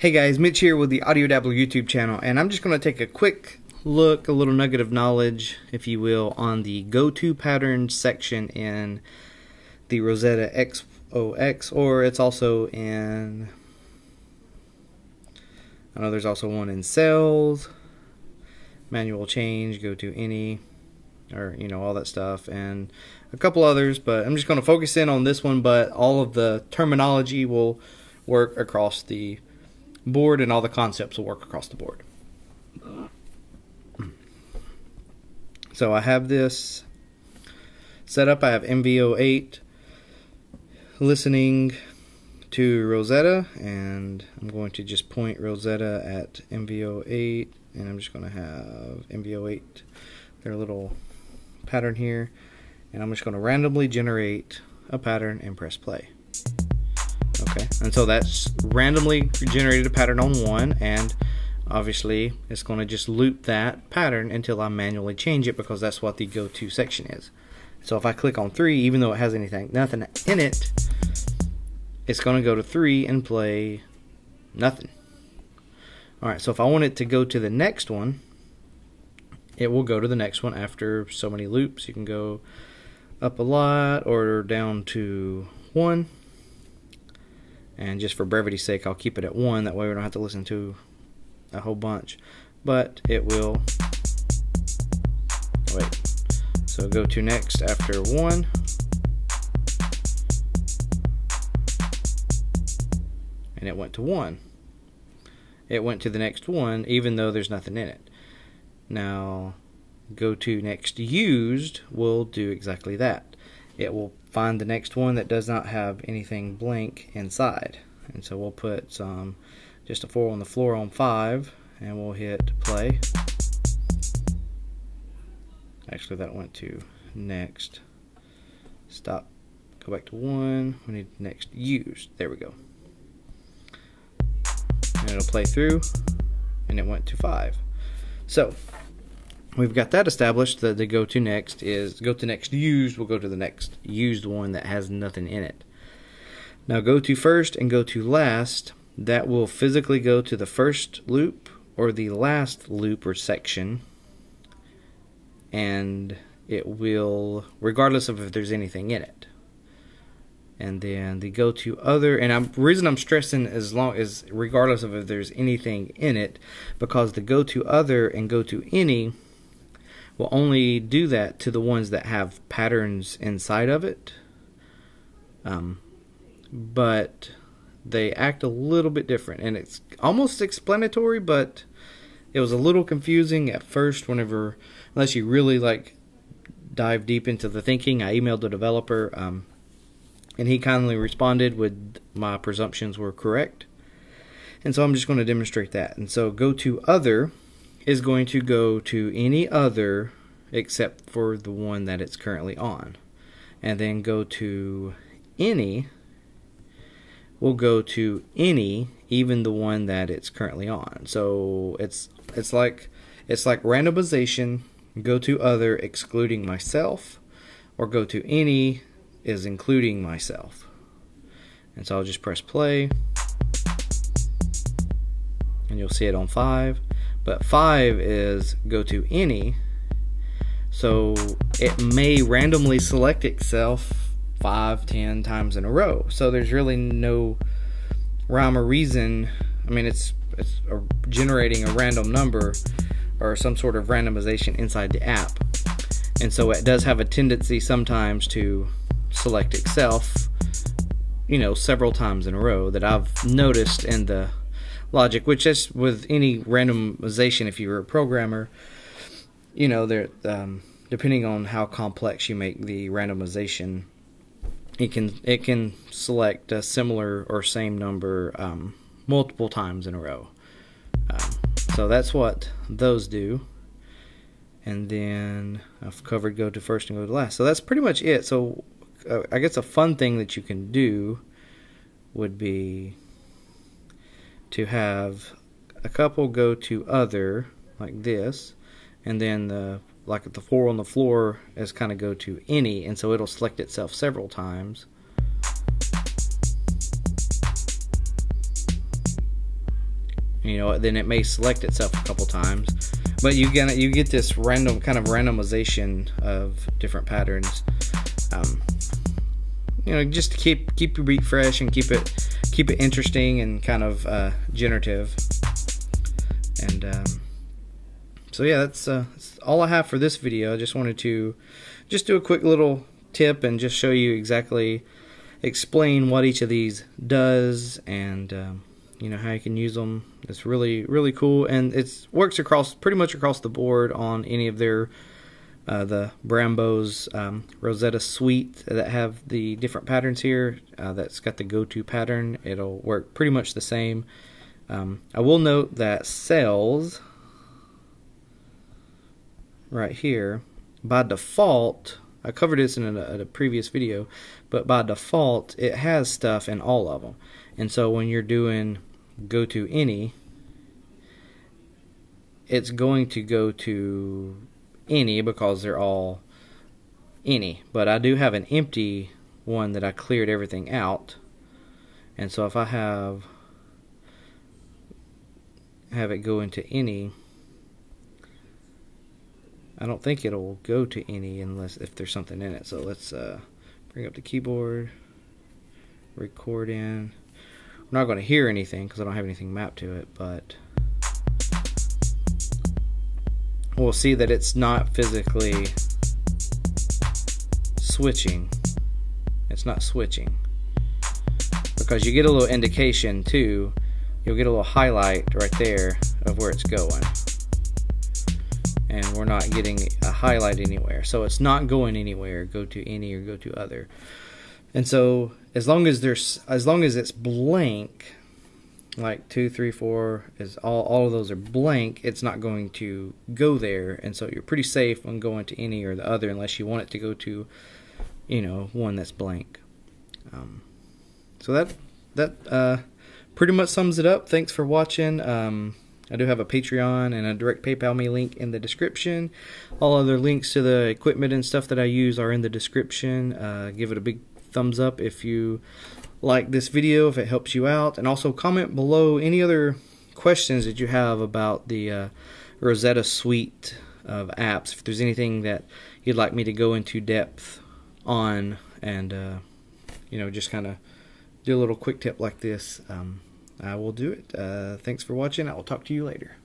Hey guys, Mitch here with the Audio Dabbler YouTube channel, and I'm just going to take a quick look, a little nugget of knowledge, if you will, on the go-to patterns section in the Rozeta XOX, or it's also in, I know there's also one in Cells, Manual Change, Go to Any, or, you know, all that stuff, and a couple others, but I'm just going to focus in on this one, but all of the terminology will work across the board and all the concepts will work across the board. So I have this set up. I have MVO8 listening to Rozeta and I'm going to just point Rozeta at MVO8 and I'm just going to have MVO8 their little pattern here and I'm just going to randomly generate a pattern and press play. Okay, and so that's randomly generated a pattern on one, and obviously it's going to just loop that pattern until I manually change it because that's what the go-to section is. So if I click on three, even though it has anything, nothing in it, it's going to go to three and play nothing. All right, so if I want it to go to the next one, it will go to the next one after so many loops. You can go up a lot or down to one and just for brevity's sake I'll keep it at one. That way we don't have to listen to a whole bunch. But it will. Wait. So go to next after one. And it went to one. It went to the next one even though there's nothing in it. Now go to next used will do exactly that it will find the next one that does not have anything blank inside. And so we'll put some, just a four on the floor on five, and we'll hit play. Actually, that went to next. Stop. Go back to one. We need next used. There we go. And it'll play through, and it went to five. So we've got that established that the go to next is go to next used we'll go to the next used one that has nothing in it. Now go to first and go to last that will physically go to the first loop or the last loop or section. And it will regardless of if there's anything in it. And then the go to other and I'm reason I'm stressing as long as regardless of if there's anything in it because the go to other and go to any will only do that to the ones that have patterns inside of it. Um, but they act a little bit different, and it's almost explanatory, but it was a little confusing at first. Whenever, unless you really like dive deep into the thinking, I emailed the developer, um, and he kindly responded with my presumptions were correct. And so I'm just going to demonstrate that. And so go to other is going to go to any other except for the one that it's currently on. And then go to any will go to any even the one that it's currently on. So it's it's like it's like randomization go to other excluding myself or go to any is including myself. And so I'll just press play and you'll see it on 5 but 5 is go to any. So it may randomly select itself five, ten times in a row. So there's really no rhyme or reason. I mean it's it's a, generating a random number or some sort of randomization inside the app. And so it does have a tendency sometimes to select itself you know several times in a row that I've noticed in the logic, which is with any randomization, if you're a programmer, you know, there, um, depending on how complex you make the randomization, it can it can select a similar or same number um, multiple times in a row. Um, so that's what those do. And then I've covered go to first and go to last. So that's pretty much it. So uh, I guess a fun thing that you can do would be to have a couple go to other like this and then the like the four on the floor is kind of go to any and so it'll select itself several times you know, then it may select itself a couple times. But you get you get this random kind of randomization of different patterns. Um, you know, just to keep keep your beat fresh and keep it keep it interesting and kind of uh, generative. And um, so yeah, that's, uh, that's all I have for this video. I just wanted to just do a quick little tip and just show you exactly explain what each of these does and um, you know how you can use them. It's really really cool and it works across pretty much across the board on any of their uh, the Bram Bos um, Rozeta suite that have the different patterns here. Uh, that's got the go-to pattern. It'll work pretty much the same. Um, I will note that cells right here by default I covered this in a, a, previous video, but by default it has stuff in all of them. And so when you're doing go to any, it's going to go to any because they're all any. But I do have an empty one that I cleared everything out. And so if I have have it go into any I don't think it'll go to any unless if there's something in it. So let's uh, bring up the keyboard, record in. We're not going to hear anything because I don't have anything mapped to it, but we'll see that it's not physically switching. It's not switching because you get a little indication too. You'll get a little highlight right there of where it's going and we're not getting a highlight anywhere. So it's not going anywhere. Go to any or go to other. And so as long as there's as long as it's blank, like two, three, four is all all of those are blank, it's not going to go there. And so you're pretty safe on going to any or the other unless you want it to go to, you know, one that's blank. Um, so that that uh, pretty much sums it up. Thanks for watching. Um, I do have a Patreon and a direct PayPal me link in the description. All other links to the equipment and stuff that I use are in the description. Uh, give it a big thumbs up if you like this video, if it helps you out. And also comment below any other questions that you have about the uh, Rozeta suite of apps. If there's anything that you'd like me to go into depth on and, uh, you know, just kind of do a little quick tip like this. Um, I will do it. Uh, thanks for watching. I will talk to you later.